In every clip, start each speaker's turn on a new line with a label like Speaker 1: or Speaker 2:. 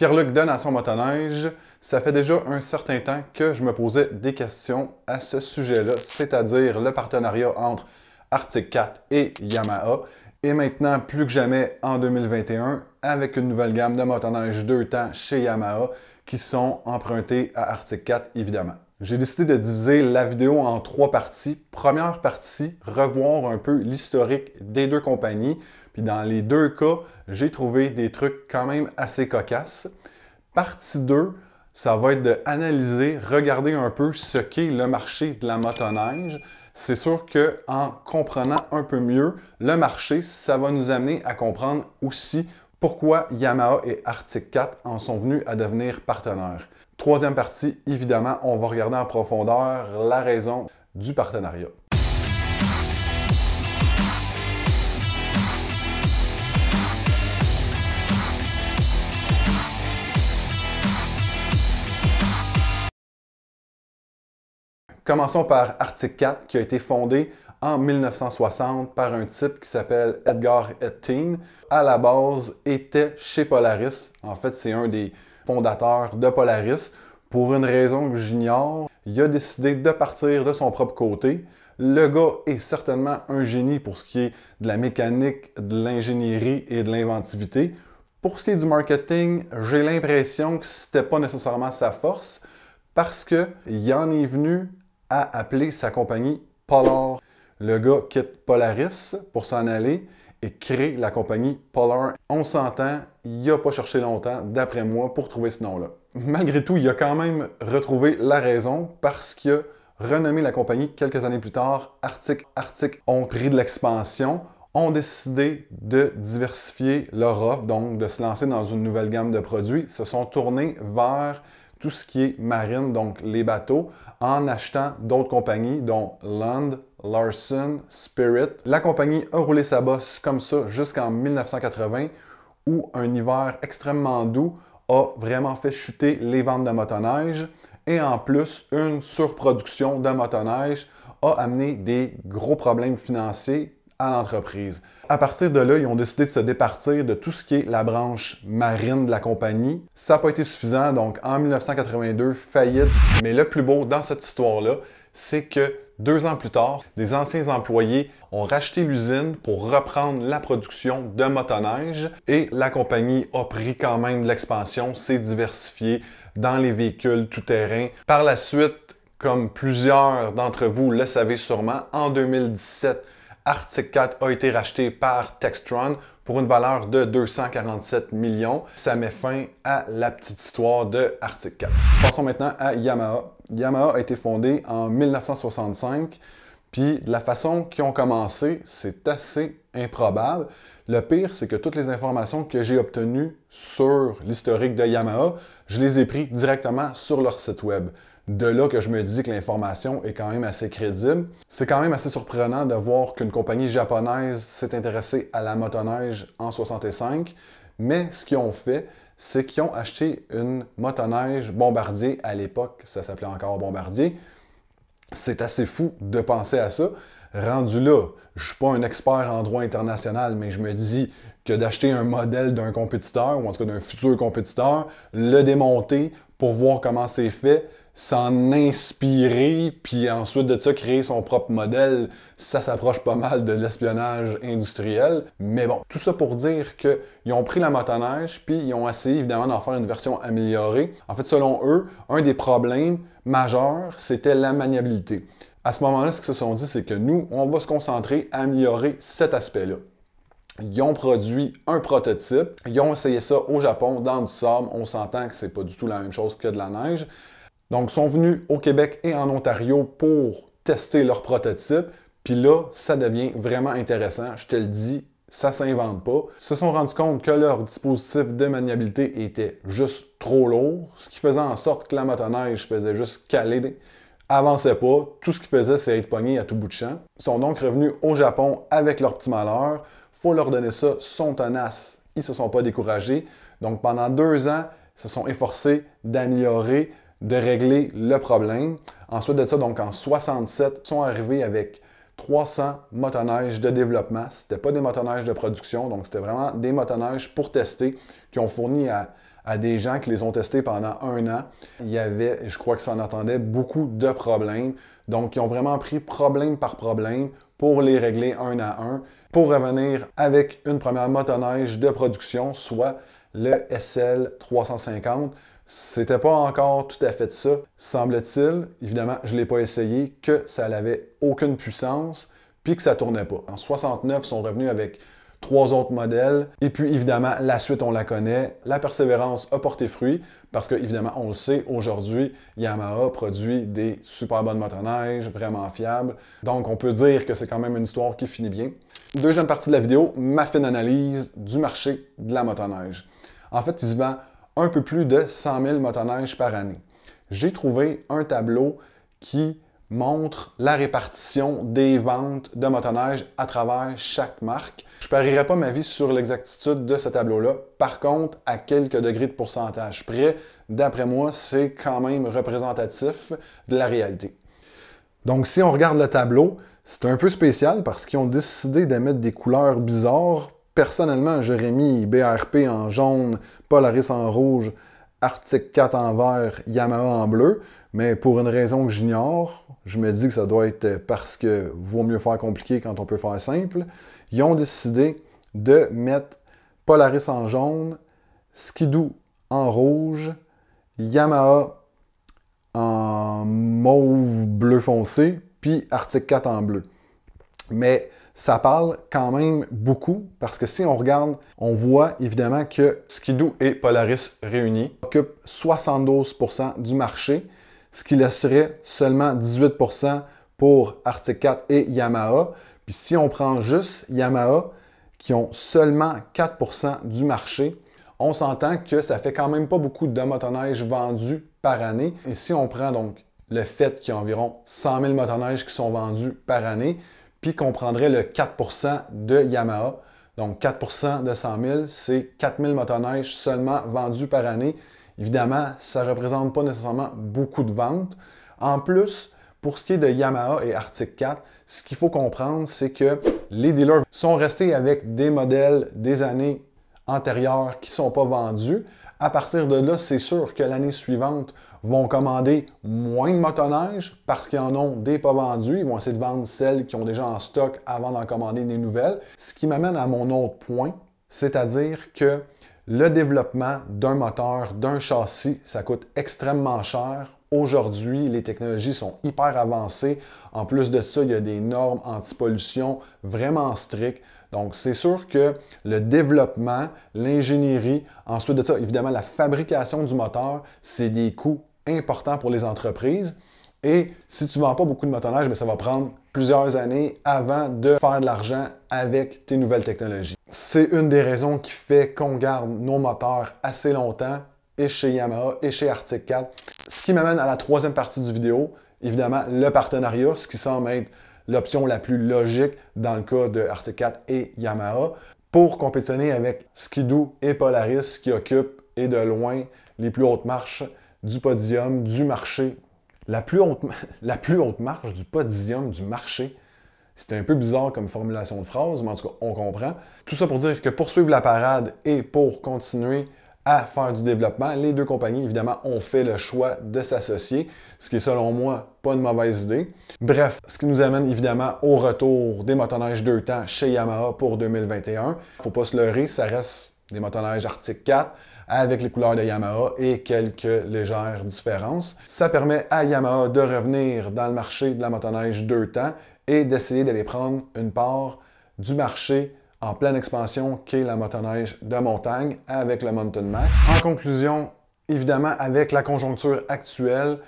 Speaker 1: Pierre-Luc de Nation Motoneige, ça fait déjà un certain temps que je me posais des questions à ce sujet-là, c'est-à-dire le partenariat entre Arctic 4 et Yamaha. Et maintenant, plus que jamais en 2021, avec une nouvelle gamme de motoneige deux temps chez Yamaha qui sont empruntés à Arctic 4 évidemment. J'ai décidé de diviser la vidéo en trois parties. Première partie, revoir un peu l'historique des deux compagnies. Puis dans les deux cas, j'ai trouvé des trucs quand même assez cocasses. Partie 2, ça va être d'analyser, regarder un peu ce qu'est le marché de la motoneige. C'est sûr qu'en comprenant un peu mieux le marché, ça va nous amener à comprendre aussi pourquoi Yamaha et Arctic 4 en sont venus à devenir partenaires? Troisième partie, évidemment, on va regarder en profondeur la raison du partenariat. Commençons par Arctic 4 qui a été fondé en 1960 par un type qui s'appelle Edgar Ettin. À la base, était chez Polaris. En fait, c'est un des fondateurs de Polaris. Pour une raison que j'ignore, il a décidé de partir de son propre côté. Le gars est certainement un génie pour ce qui est de la mécanique, de l'ingénierie et de l'inventivité. Pour ce qui est du marketing, j'ai l'impression que ce n'était pas nécessairement sa force parce qu'il en est venu à appeler sa compagnie Polar le gars quitte Polaris pour s'en aller et crée la compagnie Polar. On s'entend, il n'a pas cherché longtemps, d'après moi, pour trouver ce nom-là. Malgré tout, il a quand même retrouvé la raison parce qu'il a renommé la compagnie quelques années plus tard. Arctic Arctic ont pris de l'expansion, ont décidé de diversifier leur offre, donc de se lancer dans une nouvelle gamme de produits, se sont tournés vers tout ce qui est marine, donc les bateaux, en achetant d'autres compagnies, dont Land, Larson, Spirit. La compagnie a roulé sa bosse comme ça jusqu'en 1980, où un hiver extrêmement doux a vraiment fait chuter les ventes de motoneige. Et en plus, une surproduction de motoneige a amené des gros problèmes financiers à l'entreprise. À partir de là, ils ont décidé de se départir de tout ce qui est la branche marine de la compagnie. Ça n'a pas été suffisant, donc en 1982, faillite. Mais le plus beau dans cette histoire-là, c'est que deux ans plus tard, des anciens employés ont racheté l'usine pour reprendre la production de motoneige et la compagnie a pris quand même de l'expansion, s'est diversifiée dans les véhicules tout-terrain. Par la suite, comme plusieurs d'entre vous le savez sûrement, en 2017, Arctic 4 a été racheté par Textron pour une valeur de 247 millions. Ça met fin à la petite histoire de Arctic 4. Passons maintenant à Yamaha. Yamaha a été fondé en 1965. Puis la façon qu'ils ont commencé, c'est assez improbable. Le pire, c'est que toutes les informations que j'ai obtenues sur l'historique de Yamaha, je les ai prises directement sur leur site web. De là que je me dis que l'information est quand même assez crédible. C'est quand même assez surprenant de voir qu'une compagnie japonaise s'est intéressée à la motoneige en 65, mais ce qu'ils ont fait, c'est qu'ils ont acheté une motoneige Bombardier à l'époque, ça s'appelait encore Bombardier. C'est assez fou de penser à ça. Rendu là, je suis pas un expert en droit international, mais je me dis que d'acheter un modèle d'un compétiteur, ou en tout cas d'un futur compétiteur, le démonter pour voir comment c'est fait, s'en inspirer, puis ensuite de ça, créer son propre modèle, ça s'approche pas mal de l'espionnage industriel. Mais bon, tout ça pour dire qu'ils ont pris la motoneige, puis ils ont essayé évidemment d'en faire une version améliorée. En fait, selon eux, un des problèmes majeurs, c'était la maniabilité. À ce moment-là, ce qu'ils se sont dit, c'est que nous, on va se concentrer à améliorer cet aspect-là. Ils ont produit un prototype. Ils ont essayé ça au Japon, dans du sable. On s'entend que c'est pas du tout la même chose que de la neige. Donc, ils sont venus au Québec et en Ontario pour tester leur prototype. Puis là, ça devient vraiment intéressant. Je te le dis, ça s'invente pas. Ils se sont rendus compte que leur dispositif de maniabilité était juste trop lourd, ce qui faisait en sorte que la motoneige faisait juste caler, avançait pas. Tout ce qu'ils faisaient, c'est être pogné à tout bout de champ. Ils sont donc revenus au Japon avec leur petit malheur. Faut leur donner ça, sont tenaces. Ils se sont pas découragés. Donc pendant deux ans, ils se sont efforcés d'améliorer de régler le problème. Ensuite de ça, donc en 67, ils sont arrivés avec 300 motoneiges de développement. Ce n'était pas des motoneiges de production, donc c'était vraiment des motoneiges pour tester qui ont fourni à à des gens qui les ont testés pendant un an. Il y avait, je crois que ça en attendait, beaucoup de problèmes. Donc, ils ont vraiment pris problème par problème pour les régler un à un, pour revenir avec une première motoneige de production, soit le SL 350. C'était pas encore tout à fait ça, semble-t-il. Évidemment, je l'ai pas essayé, que ça n'avait aucune puissance, puis que ça tournait pas. En 69, ils sont revenus avec trois autres modèles. Et puis, évidemment, la suite, on la connaît. La persévérance a porté fruit parce que, évidemment, on le sait, aujourd'hui, Yamaha produit des super bonnes motoneiges, vraiment fiables. Donc, on peut dire que c'est quand même une histoire qui finit bien. Deuxième partie de la vidéo, ma fine analyse du marché de la motoneige. En fait, il se vend un peu plus de 100 000 motoneiges par année. J'ai trouvé un tableau qui montre la répartition des ventes de motoneige à travers chaque marque. Je parierai pas ma vie sur l'exactitude de ce tableau-là. Par contre, à quelques degrés de pourcentage près, d'après moi, c'est quand même représentatif de la réalité. Donc, si on regarde le tableau, c'est un peu spécial parce qu'ils ont décidé d'émettre des couleurs bizarres. Personnellement, j'aurais mis BRP en jaune, Polaris en rouge, Arctic 4 en vert, Yamaha en bleu. Mais pour une raison que j'ignore, je me dis que ça doit être parce que vaut mieux faire compliqué quand on peut faire simple. Ils ont décidé de mettre Polaris en jaune, Skidoo en rouge, Yamaha en mauve bleu foncé, puis Arctic 4 en bleu. Mais ça parle quand même beaucoup parce que si on regarde, on voit évidemment que Skidoo et Polaris réunis occupent 72% du marché ce qui laisserait seulement 18% pour Arctic 4 et Yamaha. Puis si on prend juste Yamaha, qui ont seulement 4% du marché, on s'entend que ça fait quand même pas beaucoup de motoneiges vendus par année. Et si on prend donc le fait qu'il y a environ 100 000 motoneiges qui sont vendus par année, puis qu'on prendrait le 4% de Yamaha, donc 4% de 100 000, c'est 4 000 motoneiges seulement vendus par année. Évidemment, ça ne représente pas nécessairement beaucoup de ventes. En plus, pour ce qui est de Yamaha et Arctic 4, ce qu'il faut comprendre, c'est que les dealers sont restés avec des modèles des années antérieures qui ne sont pas vendus. À partir de là, c'est sûr que l'année suivante, vont commander moins de motoneiges parce qu'ils en ont des pas vendus. Ils vont essayer de vendre celles qui ont déjà en stock avant d'en commander des nouvelles. Ce qui m'amène à mon autre point, c'est-à-dire que le développement d'un moteur, d'un châssis, ça coûte extrêmement cher. Aujourd'hui, les technologies sont hyper avancées. En plus de ça, il y a des normes anti-pollution vraiment strictes. Donc, c'est sûr que le développement, l'ingénierie, ensuite de ça, évidemment, la fabrication du moteur, c'est des coûts importants pour les entreprises. Et si tu ne vends pas beaucoup de motoneige, ben, ça va prendre plusieurs années avant de faire de l'argent avec tes nouvelles technologies. C'est une des raisons qui fait qu'on garde nos moteurs assez longtemps et chez Yamaha et chez Arctic 4. Ce qui m'amène à la troisième partie du vidéo, évidemment le partenariat, ce qui semble être l'option la plus logique dans le cas de Arctic 4 et Yamaha pour compétitionner avec Skidoo et Polaris qui occupent et de loin les plus hautes marches du podium du marché la plus haute, la plus haute marge du podium du marché. C'était un peu bizarre comme formulation de phrase, mais en tout cas, on comprend. Tout ça pour dire que pour suivre la parade et pour continuer à faire du développement, les deux compagnies, évidemment, ont fait le choix de s'associer, ce qui est selon moi pas une mauvaise idée. Bref, ce qui nous amène évidemment au retour des motoneiges deux temps chez Yamaha pour 2021. Faut pas se leurrer, ça reste des motoneiges Arctic 4 avec les couleurs de Yamaha et quelques légères différences. Ça permet à Yamaha de revenir dans le marché de la motoneige deux temps et d'essayer d'aller prendre une part du marché en pleine expansion qu'est la motoneige de montagne avec le Mountain Max. En conclusion, évidemment, avec la conjoncture actuelle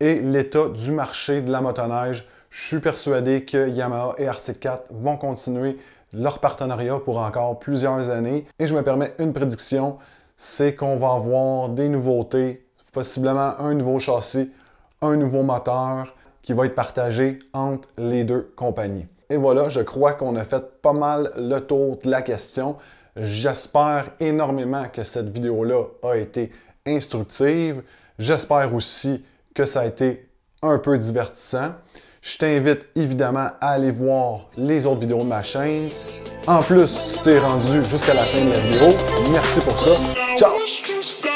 Speaker 1: et l'état du marché de la motoneige, je suis persuadé que Yamaha et Arctic 4 vont continuer leur partenariat pour encore plusieurs années. Et je me permets une prédiction, c'est qu'on va avoir des nouveautés, possiblement un nouveau châssis, un nouveau moteur qui va être partagé entre les deux compagnies. Et voilà, je crois qu'on a fait pas mal le tour de la question. J'espère énormément que cette vidéo-là a été instructive. J'espère aussi que ça a été un peu divertissant. Je t'invite évidemment à aller voir les autres vidéos de ma chaîne. En plus, tu t'es rendu jusqu'à la fin de la vidéo. Merci pour ça. Ciao!